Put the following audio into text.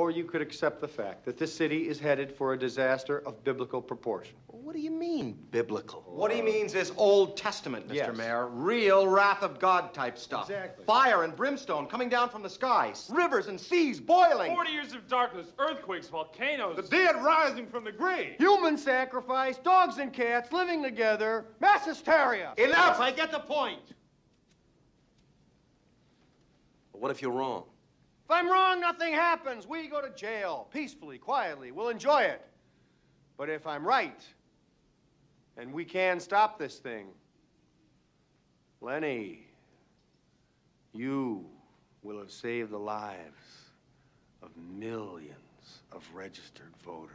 Or you could accept the fact that this city is headed for a disaster of biblical proportion. What do you mean, biblical? What he means is Old Testament, Mr. Yes. Mayor. Real wrath of God type stuff. Exactly. Fire and brimstone coming down from the skies. Rivers and seas boiling. 40 years of darkness, earthquakes, volcanoes. The dead rising from the grave. Human sacrifice, dogs and cats living together, mass hysteria. Enough! I get the point. But what if you're wrong? If I'm wrong, nothing happens. We go to jail peacefully, quietly. We'll enjoy it. But if I'm right, and we can stop this thing, Lenny, you will have saved the lives of millions of registered voters.